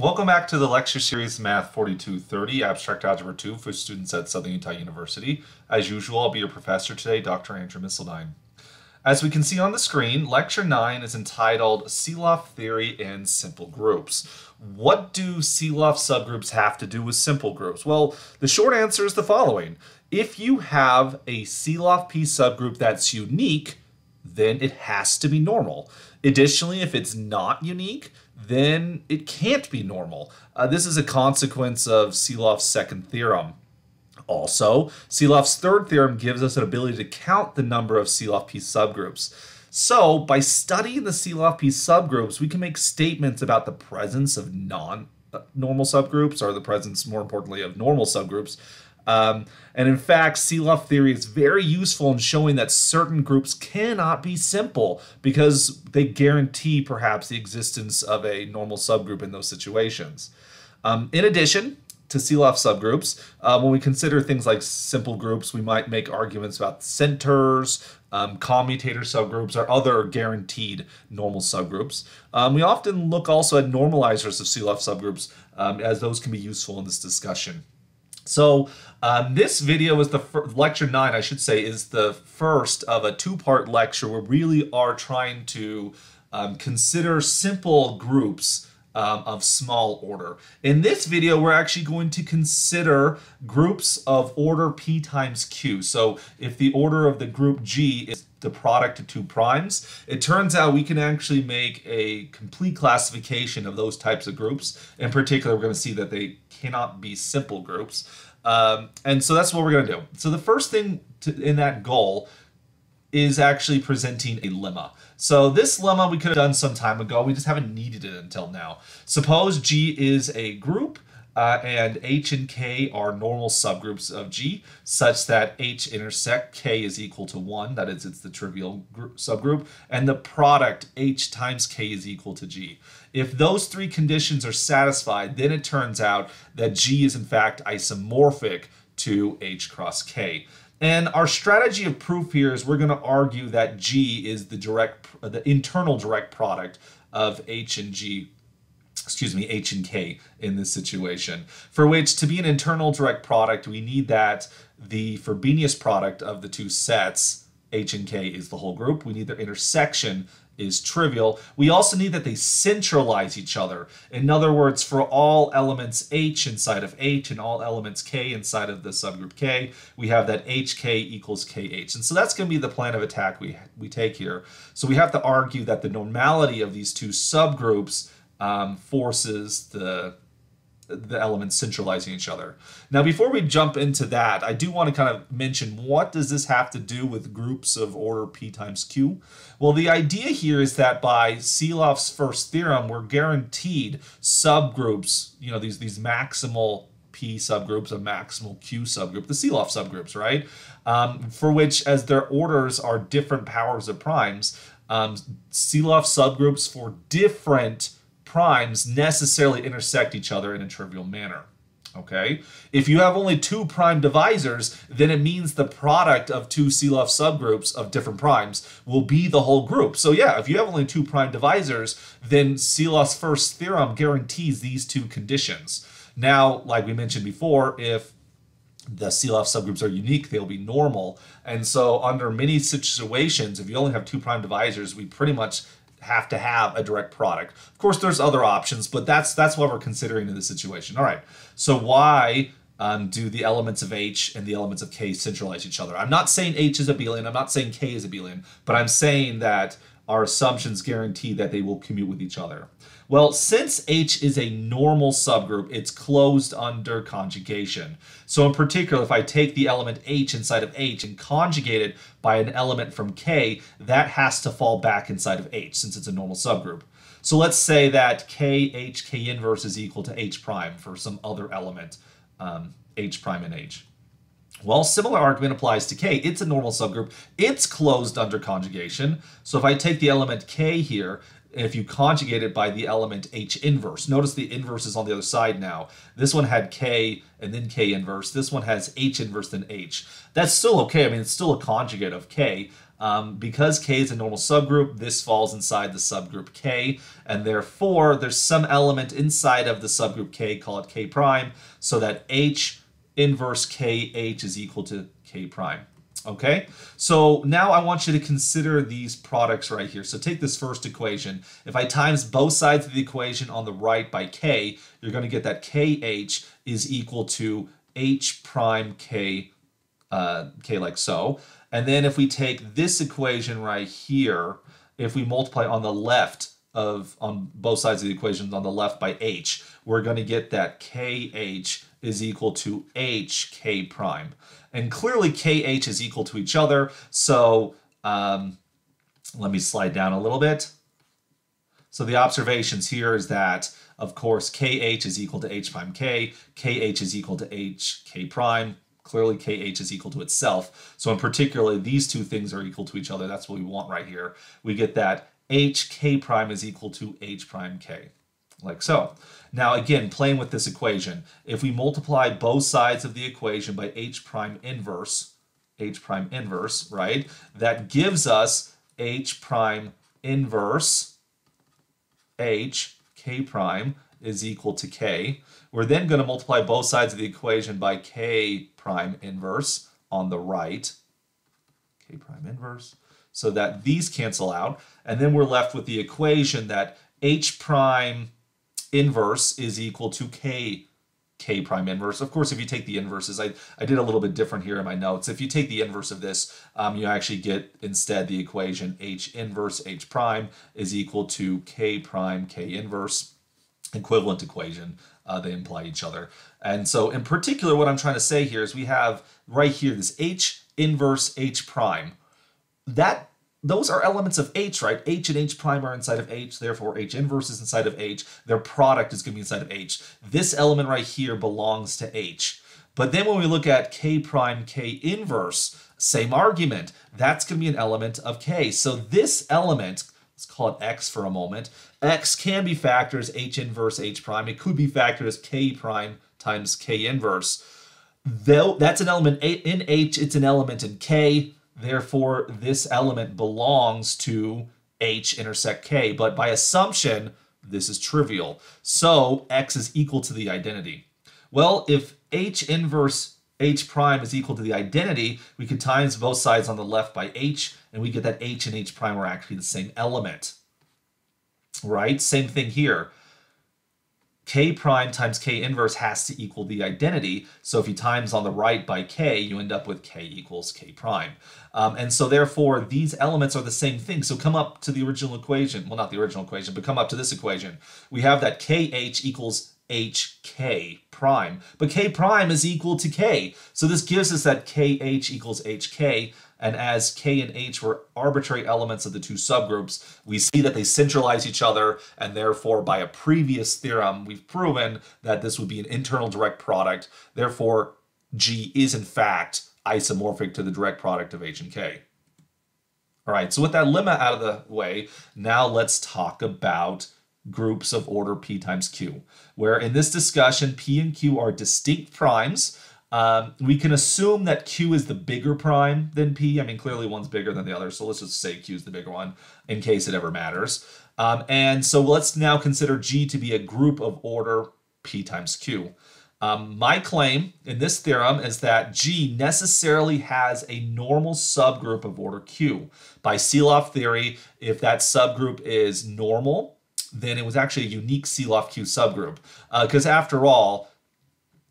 Welcome back to the lecture series Math 4230, Abstract Algebra 2 for students at Southern Utah University. As usual, I'll be your professor today, Dr. Andrew Misseldine. As we can see on the screen, Lecture 9 is entitled Sylow Theory and Simple Groups. What do Sylow subgroups have to do with simple groups? Well, the short answer is the following. If you have a Sylow P subgroup that's unique, then it has to be normal. Additionally, if it's not unique, then it can't be normal. Uh, this is a consequence of Sylow's second theorem. Also, Sylow's third theorem gives us an ability to count the number of Sylow P subgroups. So, by studying the Sylow P subgroups, we can make statements about the presence of non-normal subgroups, or the presence, more importantly, of normal subgroups, um, and in fact, Sylow theory is very useful in showing that certain groups cannot be simple because they guarantee perhaps the existence of a normal subgroup in those situations. Um, in addition to Sylow subgroups, uh, when we consider things like simple groups, we might make arguments about centers, um, commutator subgroups, or other guaranteed normal subgroups. Um, we often look also at normalizers of Sylow subgroups um, as those can be useful in this discussion. So um, this video is the lecture nine, I should say, is the first of a two-part lecture where we really are trying to um, consider simple groups um, of small order. In this video, we're actually going to consider groups of order p times q. So if the order of the group G is the product of two primes, it turns out we can actually make a complete classification of those types of groups. In particular, we're going to see that they cannot be simple groups. Um, and so that's what we're going to do. So the first thing to, in that goal is actually presenting a lemma. So this lemma we could have done some time ago. We just haven't needed it until now. Suppose G is a group uh, and H and K are normal subgroups of G such that H intersect K is equal to 1. That is, it's the trivial group, subgroup. And the product H times K is equal to G. If those three conditions are satisfied, then it turns out that G is in fact isomorphic to H cross K. And our strategy of proof here is we're going to argue that G is the direct, the internal direct product of H and G excuse me, H and K in this situation, for which to be an internal direct product, we need that the Frobenius product of the two sets, H and K, is the whole group. We need their intersection is trivial. We also need that they centralize each other. In other words, for all elements H inside of H and all elements K inside of the subgroup K, we have that HK equals KH. And so that's going to be the plan of attack we, we take here. So we have to argue that the normality of these two subgroups um, forces the the elements centralizing each other. Now, before we jump into that, I do want to kind of mention what does this have to do with groups of order p times q? Well, the idea here is that by Sylow's first theorem, we're guaranteed subgroups, you know, these, these maximal p subgroups, a maximal q subgroup, the Sylow subgroups, right? Um, for which, as their orders are different powers of primes, um, Sylow subgroups for different primes necessarily intersect each other in a trivial manner. Okay? If you have only two prime divisors, then it means the product of two Sylow subgroups of different primes will be the whole group. So yeah, if you have only two prime divisors, then Sylow's first theorem guarantees these two conditions. Now, like we mentioned before, if the Sylow subgroups are unique, they'll be normal. And so under many situations, if you only have two prime divisors, we pretty much have to have a direct product. Of course, there's other options, but that's that's what we're considering in this situation. All right, so why um, do the elements of H and the elements of K centralize each other? I'm not saying H is abelian, I'm not saying K is abelian, but I'm saying that our assumptions guarantee that they will commute with each other. Well, since H is a normal subgroup, it's closed under conjugation. So in particular, if I take the element H inside of H and conjugate it by an element from K, that has to fall back inside of H since it's a normal subgroup. So let's say that K, H, K inverse is equal to H prime for some other element, um, H prime and H. Well, similar argument applies to K. It's a normal subgroup. It's closed under conjugation. So if I take the element K here if you conjugate it by the element H inverse. Notice the inverse is on the other side now. This one had K and then K inverse. This one has H inverse then H. That's still okay. I mean, it's still a conjugate of K. Um, because K is a normal subgroup, this falls inside the subgroup K, and therefore there's some element inside of the subgroup K, call it K prime, so that H inverse KH is equal to K prime. Okay, so now I want you to consider these products right here. So take this first equation. If I times both sides of the equation on the right by k, you're going to get that kh is equal to h prime k, uh, k like so. And then if we take this equation right here, if we multiply on the left of, on both sides of the equation on the left by h, we're going to get that kh is equal to hk prime. And clearly KH is equal to each other. So um, let me slide down a little bit. So the observations here is that, of course, KH is equal to H prime K, KH is equal to H K prime. Clearly KH is equal to itself. So in particular, these two things are equal to each other. That's what we want right here. We get that H K prime is equal to H prime K, like so. Now again, playing with this equation, if we multiply both sides of the equation by h prime inverse, h prime inverse, right, that gives us h prime inverse h k prime is equal to k. We're then going to multiply both sides of the equation by k prime inverse on the right, k prime inverse, so that these cancel out. And then we're left with the equation that h prime inverse is equal to k k prime inverse. Of course, if you take the inverses, I, I did a little bit different here in my notes. If you take the inverse of this, um, you actually get instead the equation h inverse h prime is equal to k prime k inverse, equivalent equation. Uh, they imply each other. And so in particular, what I'm trying to say here is we have right here this h inverse h prime. That those are elements of H, right? H and H prime are inside of H, therefore H inverse is inside of H. Their product is going to be inside of H. This element right here belongs to H. But then when we look at K prime K inverse, same argument. That's going to be an element of K. So this element, let's call it X for a moment, X can be factored as H inverse H prime. It could be factored as K prime times K inverse. Though that's an element in H, it's an element in K. Therefore, this element belongs to H intersect K, but by assumption, this is trivial. So X is equal to the identity. Well, if H inverse H prime is equal to the identity, we could times both sides on the left by H, and we get that H and H prime are actually the same element. Right? Same thing here k prime times k inverse has to equal the identity. So if you times on the right by k, you end up with k equals k prime. Um, and so therefore, these elements are the same thing. So come up to the original equation. Well, not the original equation, but come up to this equation. We have that kh equals hk prime. But k prime is equal to k. So this gives us that kh equals hk. And as K and H were arbitrary elements of the two subgroups, we see that they centralize each other, and therefore, by a previous theorem, we've proven that this would be an internal direct product. Therefore, G is in fact isomorphic to the direct product of H and K. All right, so with that lemma out of the way, now let's talk about groups of order p times q, where in this discussion, p and q are distinct primes, um, we can assume that Q is the bigger prime than P. I mean, clearly one's bigger than the other, so let's just say Q is the bigger one in case it ever matters. Um, and so let's now consider G to be a group of order P times Q. Um, my claim in this theorem is that G necessarily has a normal subgroup of order Q. By Sylow theory, if that subgroup is normal, then it was actually a unique Sylow Q subgroup. Because uh, after all,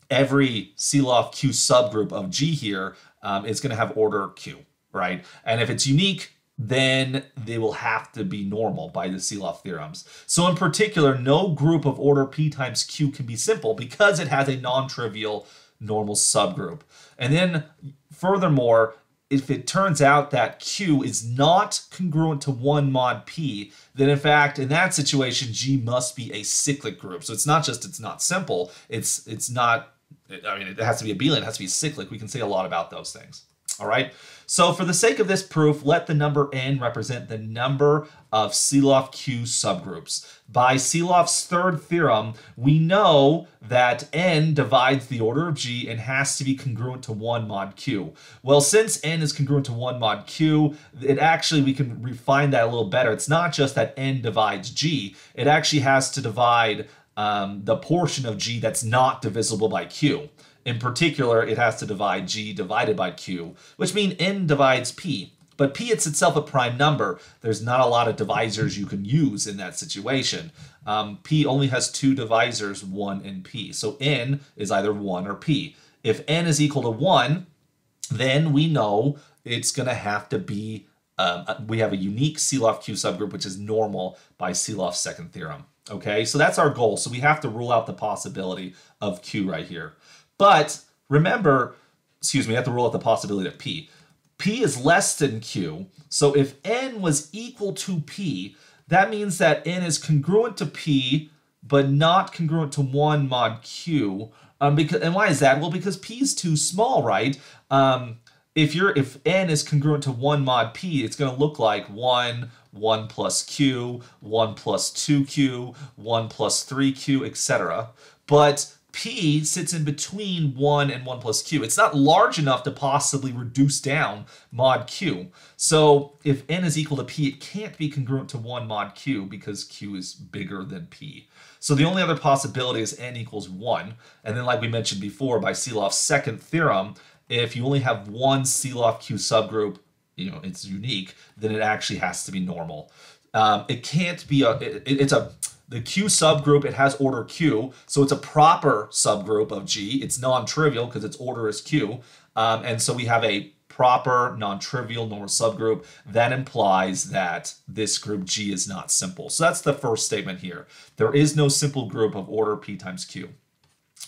every Sylow Q subgroup of G here um, is going to have order Q, right? And if it's unique, then they will have to be normal by the Sylow theorems. So in particular, no group of order P times Q can be simple because it has a non-trivial normal subgroup. And then furthermore, if it turns out that Q is not congruent to 1 mod P, then in fact, in that situation, G must be a cyclic group. So it's not just it's not simple, it's it's not I mean, it has to be abelian, it has to be cyclic. We can say a lot about those things. All right. So for the sake of this proof, let the number n represent the number of Sylow Q subgroups. By Sylow's third theorem, we know that n divides the order of G and has to be congruent to 1 mod Q. Well, since n is congruent to 1 mod Q, it actually, we can refine that a little better. It's not just that n divides G, it actually has to divide um, the portion of G that's not divisible by Q. In particular, it has to divide g divided by q, which means n divides p. But p is itself a prime number. There's not a lot of divisors you can use in that situation. Um, p only has two divisors, 1 and p. So n is either 1 or p. If n is equal to 1, then we know it's going to have to be, um, we have a unique Sylow Q subgroup, which is normal by Sylow's second theorem. Okay, so that's our goal. So we have to rule out the possibility of Q right here. But remember, excuse me, I have to rule out the possibility of P. P is less than Q. So if N was equal to P, that means that N is congruent to P, but not congruent to 1 mod Q. Um, because, and why is that? Well, because P is too small, right? Um, if you're if n is congruent to 1 mod p, it's going to look like 1, 1 plus q, 1 plus 2q, 1 plus 3q, etc. But P sits in between 1 and 1 plus Q. It's not large enough to possibly reduce down mod Q. So if N is equal to P, it can't be congruent to 1 mod Q because Q is bigger than P. So the only other possibility is N equals 1. And then like we mentioned before by Sylow's second theorem, if you only have one Sylow Q subgroup, you know, it's unique, then it actually has to be normal. Um, it can't be a, it, it's a, the Q subgroup, it has order Q, so it's a proper subgroup of G. It's non-trivial because its order is Q. Um, and so we have a proper, non-trivial normal subgroup. That implies that this group G is not simple. So that's the first statement here. There is no simple group of order P times Q.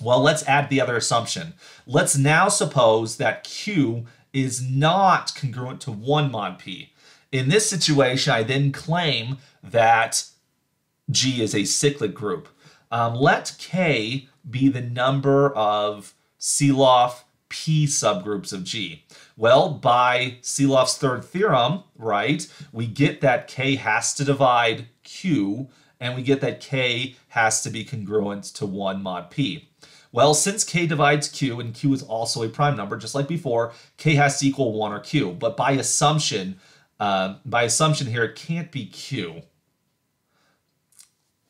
Well, let's add the other assumption. Let's now suppose that Q is not congruent to 1 mod P. In this situation, I then claim that G is a cyclic group. Um, let K be the number of Sylow P subgroups of G. Well, by Sylow's third theorem, right, we get that K has to divide Q, and we get that K has to be congruent to 1 mod P. Well, since K divides Q, and Q is also a prime number, just like before, K has to equal 1 or Q. But by assumption, uh, by assumption here, it can't be Q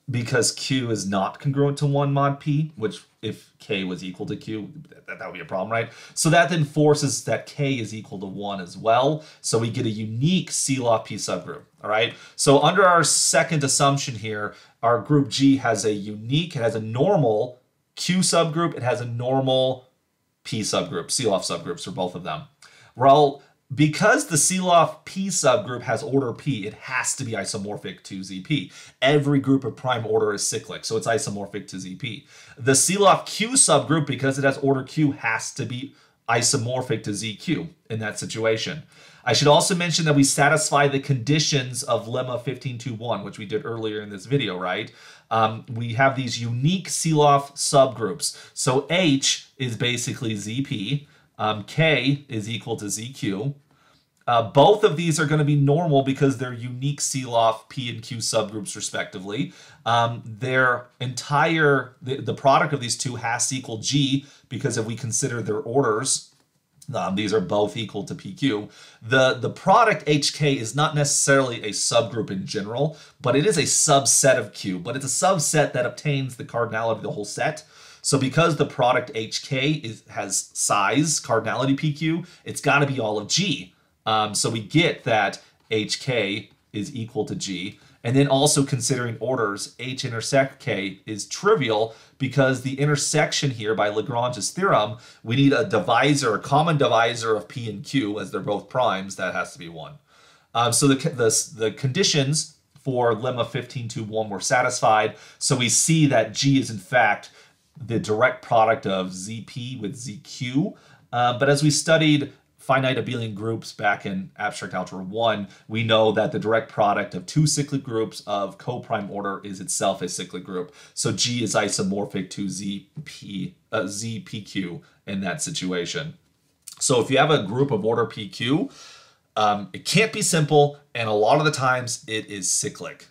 because Q is not congruent to 1 mod P, which if K was equal to Q, that, that would be a problem, right? So that then forces that K is equal to 1 as well. So we get a unique Sylow P subgroup, all right? So under our second assumption here, our group G has a unique, it has a normal Q subgroup, it has a normal P subgroup, Sylow subgroups for both of them. Well, because the Sylow P subgroup has order P, it has to be isomorphic to ZP. Every group of prime order is cyclic, so it's isomorphic to ZP. The Sylow Q subgroup, because it has order Q, has to be isomorphic to ZQ in that situation. I should also mention that we satisfy the conditions of lemma 1521, which we did earlier in this video, right? Um, we have these unique Sylow subgroups. So H is basically ZP, um, K is equal to ZQ. Uh, both of these are going to be normal because they're unique Sylow P and Q subgroups respectively. Um, their entire, the, the product of these two has to equal G because if we consider their orders, um, these are both equal to PQ. The, the product HK is not necessarily a subgroup in general, but it is a subset of Q, but it's a subset that obtains the cardinality of the whole set. So because the product HK is, has size, cardinality PQ, it's got to be all of G. Um, so we get that HK is equal to G. And then also considering orders, H intersect K is trivial because the intersection here by Lagrange's theorem, we need a divisor, a common divisor of P and Q as they're both primes, that has to be 1. Um, so the, the, the conditions for lemma 15 to 1 were satisfied. So we see that G is in fact the direct product of ZP with ZQ. Uh, but as we studied finite abelian groups back in abstract algebra 1, we know that the direct product of two cyclic groups of coprime order is itself a cyclic group. So G is isomorphic to ZP, uh, ZPQ in that situation. So if you have a group of order PQ, um, it can't be simple, and a lot of the times it is cyclic.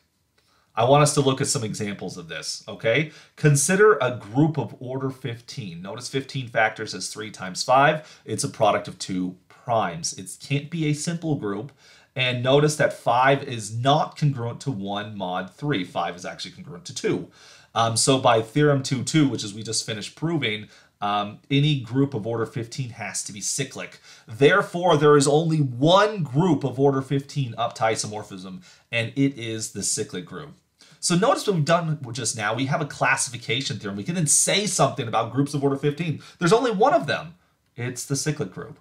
I want us to look at some examples of this, okay? Consider a group of order 15. Notice 15 factors as 3 times 5. It's a product of two primes. It can't be a simple group. And notice that 5 is not congruent to 1 mod 3. 5 is actually congruent to 2. Um, so by theorem 2-2, which is we just finished proving, um, any group of order 15 has to be cyclic. Therefore, there is only one group of order 15 up to isomorphism, and it is the cyclic group. So notice what we've done just now. We have a classification theorem. We can then say something about groups of order 15. There's only one of them. It's the cyclic group.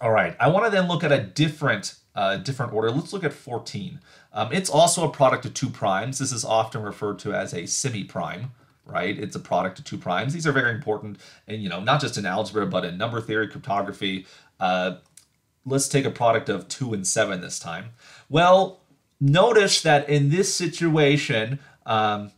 All right, I want to then look at a different uh, different order. Let's look at 14. Um, it's also a product of two primes. This is often referred to as a semi-prime, right? It's a product of two primes. These are very important, and you know, not just in algebra, but in number theory, cryptography. Uh, let's take a product of two and seven this time. Well, notice that in this situation, um,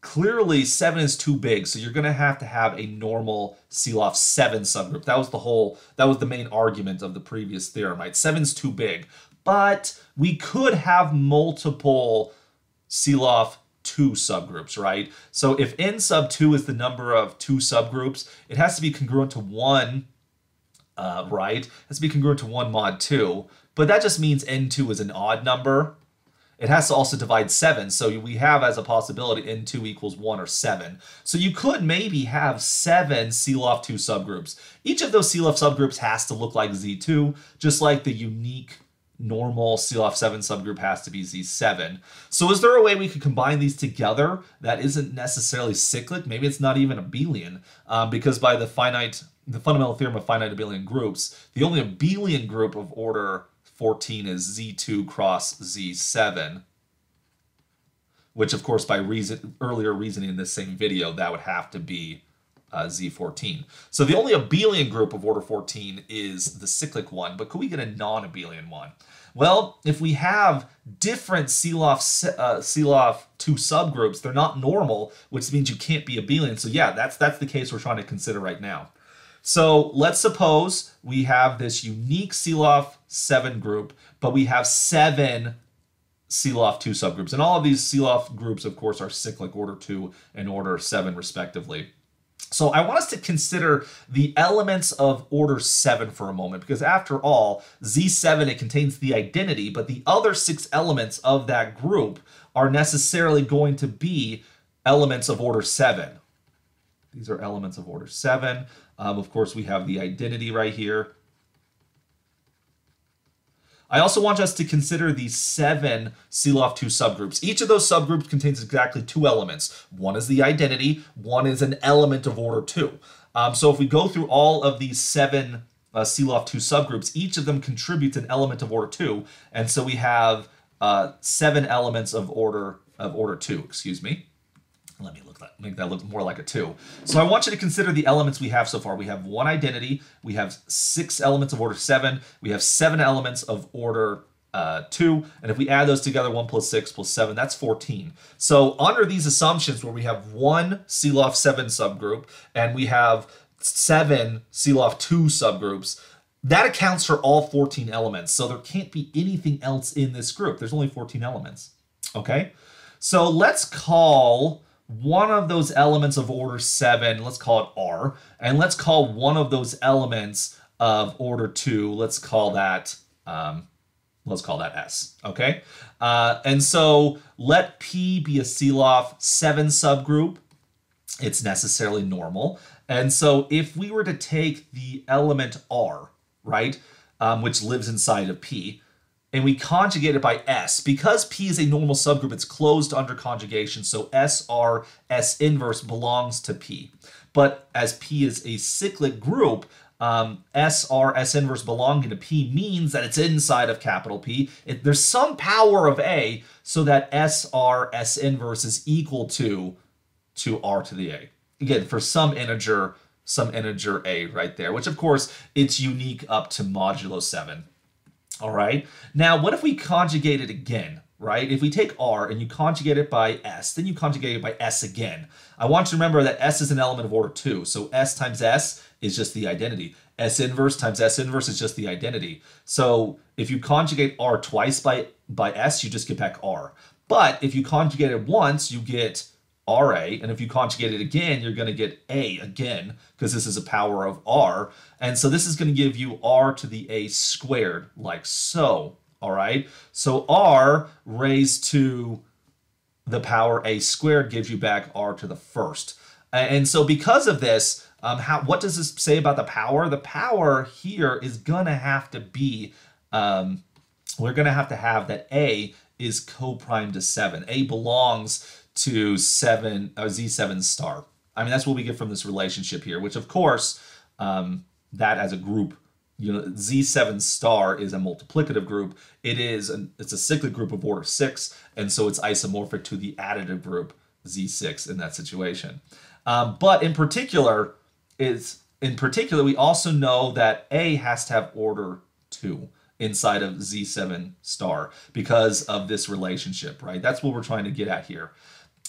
clearly 7 is too big, so you're going to have to have a normal Sylow 7 subgroup. That was the whole, that was the main argument of the previous theorem, right? Seven's too big. But we could have multiple Sylow 2 subgroups, right? So if n sub 2 is the number of two subgroups, it has to be congruent to 1, uh, right? It has to be congruent to 1 mod 2. But that just means n2 is an odd number, it has to also divide 7. So we have as a possibility n2 equals 1 or 7. So you could maybe have 7 Sylow 2 subgroups. Each of those Sylow subgroups has to look like Z2, just like the unique normal Sylow 7 subgroup has to be Z7. So is there a way we could combine these together that isn't necessarily cyclic? Maybe it's not even abelian, um, because by the finite, the fundamental theorem of finite abelian groups, the only abelian group of order 14 is Z2 cross Z7, which of course by reason earlier reasoning in this same video, that would have to be uh, Z14. So the only abelian group of order 14 is the cyclic one, but could we get a non-abelian one? Well, if we have different Sylow, uh, 2 subgroups, they're not normal, which means you can't be abelian. So yeah, that's, that's the case we're trying to consider right now. So let's suppose we have this unique Sylow 7 group, but we have seven Sylow 2 subgroups. And all of these Sylow groups, of course, are cyclic order 2 and order 7, respectively. So I want us to consider the elements of order 7 for a moment, because after all, Z7, it contains the identity, but the other six elements of that group are necessarily going to be elements of order 7. These are elements of order 7. Um, of course, we have the identity right here. I also want us to consider the seven Sylow 2 subgroups. Each of those subgroups contains exactly two elements. One is the identity, one is an element of order 2. Um, so if we go through all of these seven uh, Sylow 2 subgroups, each of them contributes an element of order 2. And so we have uh, seven elements of order of order 2, excuse me. Let me look that, make that look more like a two. So I want you to consider the elements we have so far. We have one identity, we have six elements of order seven, we have seven elements of order uh, 2. And if we add those together, 1 plus 6 plus 7, that's 14. So under these assumptions where we have one Sylow 7 subgroup and we have seven Sylow 2 subgroups, that accounts for all 14 elements. So there can't be anything else in this group. There's only 14 elements. Okay? So let's call one of those elements of order 7, let's call it R, and let's call one of those elements of order 2, let's call that um, let's call that S, okay? Uh, and so let P be a Sylow 7 subgroup. It's necessarily normal. And so if we were to take the element R, right, um, which lives inside of P, and we conjugate it by S. Because P is a normal subgroup, it's closed under conjugation, so SR S inverse belongs to P. But as P is a cyclic group, um, SR S inverse belonging to P means that it's inside of capital P. It, there's some power of A so that SR S inverse is equal to, to R to the A. Again, for some integer, some integer A right there, which of course it's unique up to modulo 7. All right. Now, what if we conjugate it again? right? If we take R and you conjugate it by S, then you conjugate it by S again. I want you to remember that S is an element of order 2. So S times S is just the identity. S inverse times S inverse is just the identity. So if you conjugate R twice by, by S, you just get back R. But if you conjugate it once, you get RA. And if you conjugate it again, you're going to get A again, because this is a power of R. And so this is going to give you R to the A squared, like so. All right. So R raised to the power A squared gives you back R to the first. And so because of this, um, how what does this say about the power? The power here is going to have to be, um, we're going to have to have that A is co-prime to 7. A belongs to 7, uh, Z7 star. I mean, that's what we get from this relationship here, which of course, um, that as a group you know z7 star is a multiplicative group. It is an, it's a cyclic group of order 6 and so it's isomorphic to the additive group z6 in that situation. Um, but in particular is in particular we also know that a has to have order 2 inside of z7 star because of this relationship right? That's what we're trying to get at here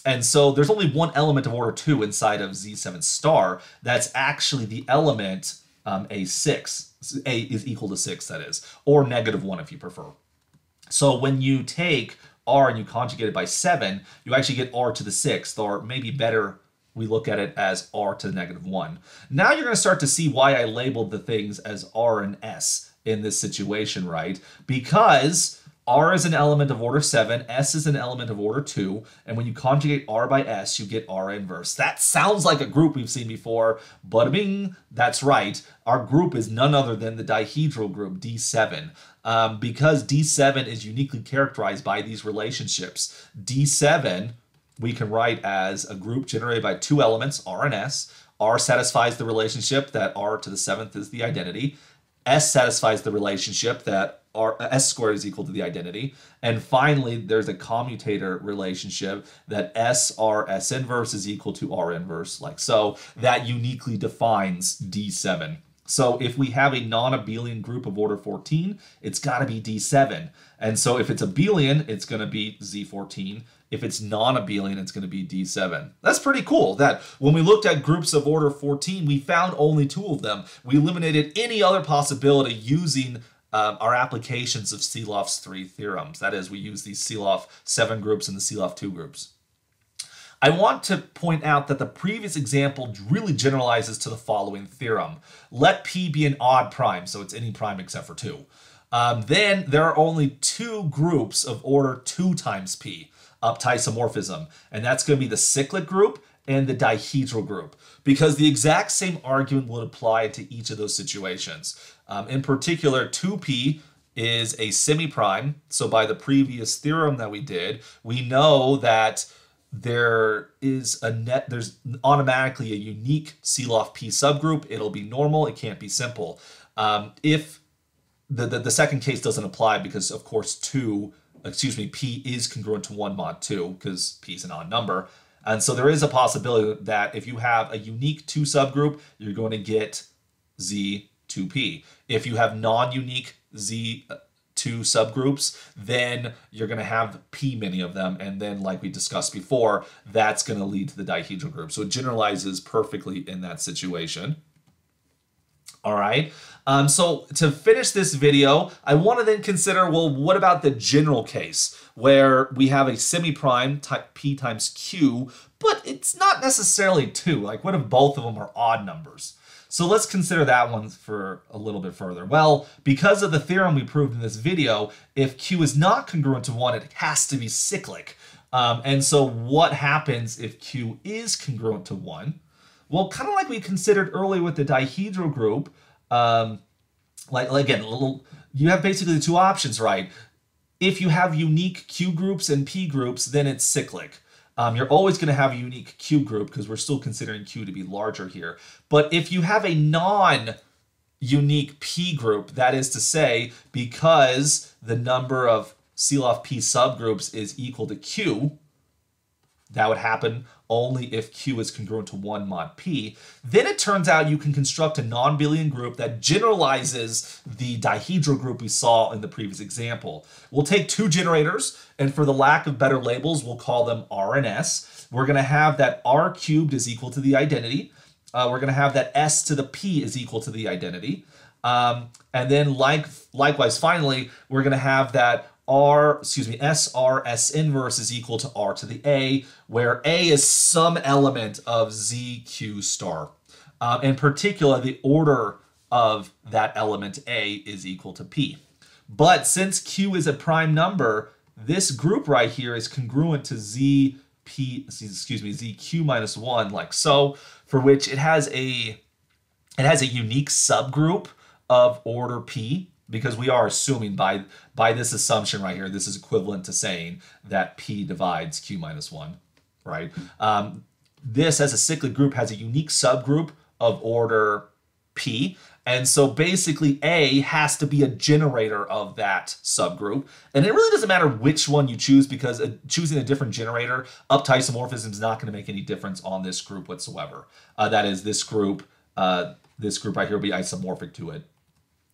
and so there's only one element of order 2 inside of z7 star that's actually the element um, a6 a is equal to 6, that is, or negative 1 if you prefer. So when you take r and you conjugate it by 7, you actually get r to the 6th, or maybe better, we look at it as r to the negative 1. Now you're going to start to see why I labeled the things as r and s in this situation, right? Because R is an element of order 7, S is an element of order 2, and when you conjugate R by S, you get R inverse. That sounds like a group we've seen before, but bing, that's right. Our group is none other than the dihedral group, D7. Um, because D7 is uniquely characterized by these relationships. D7 we can write as a group generated by two elements, R and S. R satisfies the relationship that R to the seventh is the identity. S satisfies the relationship that R, S squared is equal to the identity. And finally, there's a commutator relationship that S R S inverse is equal to R inverse, like so. That uniquely defines D7. So if we have a non-abelian group of order 14, it's got to be D7. And so if it's abelian, it's going to be Z14. If it's non-abelian, it's going to be D7. That's pretty cool that when we looked at groups of order 14, we found only two of them. We eliminated any other possibility using um, our applications of Sylow's three theorems. That is, we use these Sylow 7 groups and the Sylow 2 groups. I want to point out that the previous example really generalizes to the following theorem. Let P be an odd prime, so it's any prime except for 2. Um, then there are only two groups of order 2 times P up to isomorphism, and that's going to be the cyclic group and the dihedral group, because the exact same argument would apply to each of those situations. Um, in particular, 2p is a semi-prime, so by the previous theorem that we did, we know that there is a net there's automatically a unique Sylow P subgroup. It'll be normal, it can't be simple. Um, if the, the, the second case doesn't apply because of course two, excuse me, P is congruent to one mod two because P is an odd number. And so there is a possibility that if you have a unique two subgroup, you're going to get Z2P. If you have non-unique Z two subgroups, then you're going to have P many of them. And then, like we discussed before, that's going to lead to the dihedral group. So it generalizes perfectly in that situation. All right. Um, so to finish this video, I want to then consider, well, what about the general case where we have a semi-prime type P times Q, but it's not necessarily 2. Like what if both of them are odd numbers? So let's consider that one for a little bit further. Well, because of the theorem we proved in this video, if Q is not congruent to 1, it has to be cyclic. Um, and so what happens if Q is congruent to 1? Well, kind of like we considered earlier with the dihedral group, um, like, again, little, you have basically the two options, right? If you have unique Q groups and P groups, then it's cyclic. Um, you're always going to have a unique Q group because we're still considering Q to be larger here. But if you have a non unique P group, that is to say, because the number of Sylow P subgroups is equal to Q, That would happen only if Q is congruent to 1 mod P. Then it turns out you can construct a non-abelian group that generalizes the dihedral group we saw in the previous example. We'll take two generators, and for the lack of better labels, we'll call them R and S. We're going to have that R cubed is equal to the identity. Uh, we're going to have that S to the P is equal to the identity. Um, and then like likewise, finally, we're going to have that R, excuse me, SRS inverse is equal to R to the A, where A is some element of ZQ star. Um, in particular, the order of that element A is equal to P. But since Q is a prime number, this group right here is congruent to ZP, excuse me, ZQ minus one, like so, for which it has a it has a unique subgroup of order P because we are assuming by by this assumption right here, this is equivalent to saying that P divides Q minus one, right? Um, this as a cyclic group has a unique subgroup of order P. And so basically A has to be a generator of that subgroup. And it really doesn't matter which one you choose because choosing a different generator up to isomorphism is not going to make any difference on this group whatsoever. Uh, that is this group, uh, this group right here will be isomorphic to it.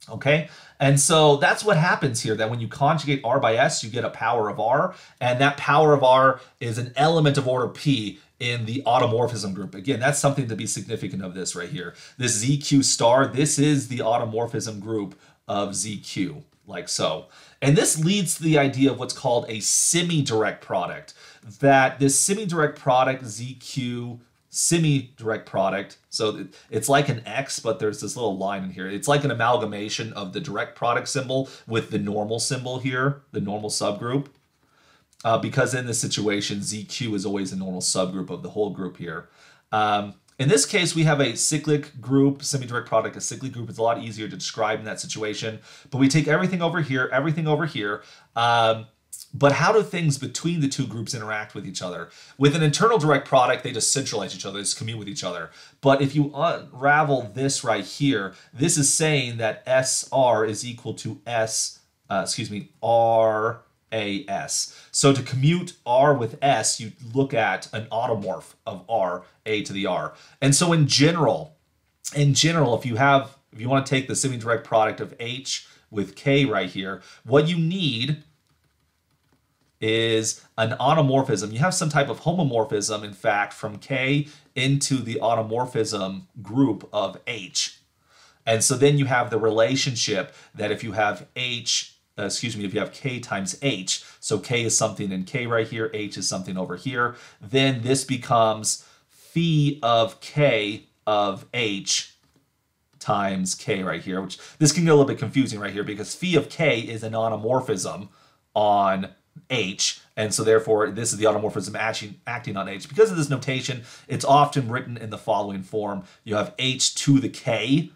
Okay, and so that's what happens here, that when you conjugate R by S, you get a power of R, and that power of R is an element of order P in the automorphism group. Again, that's something to be significant of this right here. This ZQ star, this is the automorphism group of ZQ, like so. And this leads to the idea of what's called a semi-direct product, that this semi-direct product ZQ semi-direct product. So it's like an X, but there's this little line in here. It's like an amalgamation of the direct product symbol with the normal symbol here, the normal subgroup. Uh, because in this situation, ZQ is always a normal subgroup of the whole group here. Um, in this case, we have a cyclic group, semi-direct product. A cyclic group is a lot easier to describe in that situation. But we take everything over here, everything over here, um, but how do things between the two groups interact with each other? With an internal direct product, they just centralize each other, they just commute with each other. But if you unravel this right here, this is saying that SR is equal to S, uh, excuse me, R A S. So to commute R with S, you look at an automorph of R, A to the R. And so in general, in general, if you have, if you want to take the semi-direct product of H with K right here, what you need is an automorphism. You have some type of homomorphism, in fact, from K into the automorphism group of H. And so then you have the relationship that if you have H, uh, excuse me, if you have K times H, so K is something in K right here, H is something over here, then this becomes phi of K of H times K right here, which this can get a little bit confusing right here because phi of K is an automorphism on H, and so therefore this is the automorphism acting, acting on H. Because of this notation, it's often written in the following form. You have H to the K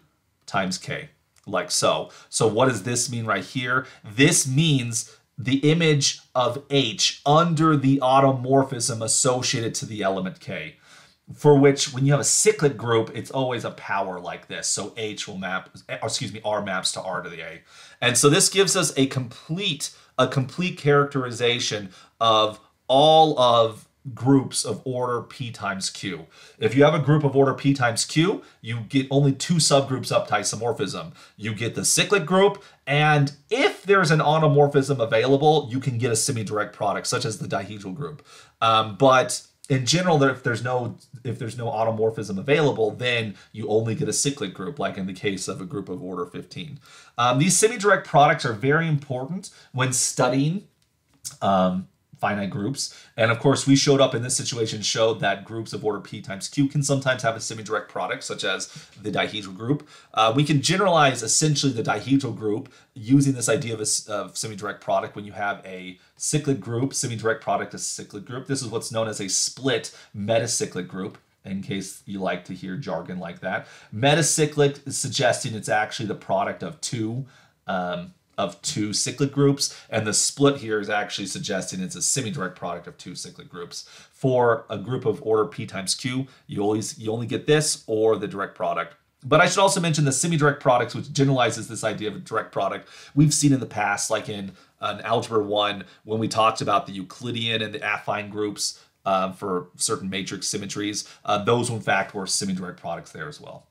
times K, like so. So what does this mean right here? This means the image of H under the automorphism associated to the element K for which when you have a cyclic group, it's always a power like this. So H will map, excuse me, R maps to R to the A. And so this gives us a complete a complete characterization of all of groups of order p times q. If you have a group of order p times q, you get only two subgroups up to isomorphism. You get the cyclic group, and if there's an automorphism available, you can get a semi-direct product, such as the dihedral group. Um, but in general, if there's no if there's no automorphism available, then you only get a cyclic group, like in the case of a group of order 15. Um, these semi-direct products are very important when studying um, finite groups. And of course, we showed up in this situation, showed that groups of order p times q can sometimes have a semi-direct product, such as the dihedral group. Uh, we can generalize essentially the dihedral group using this idea of a of semi-direct product when you have a cyclic group, semi-direct product, a cyclic group. This is what's known as a split metacyclic group in case you like to hear jargon like that. Metacyclic is suggesting it's actually the product of two um, of two cyclic groups, and the split here is actually suggesting it's a semi-direct product of two cyclic groups. For a group of order p times q, you always you only get this or the direct product. But I should also mention the semi-direct products, which generalizes this idea of a direct product. We've seen in the past, like in an Algebra 1, when we talked about the Euclidean and the affine groups, uh, for certain matrix symmetries. Uh, those, in fact, were semi-direct products there as well.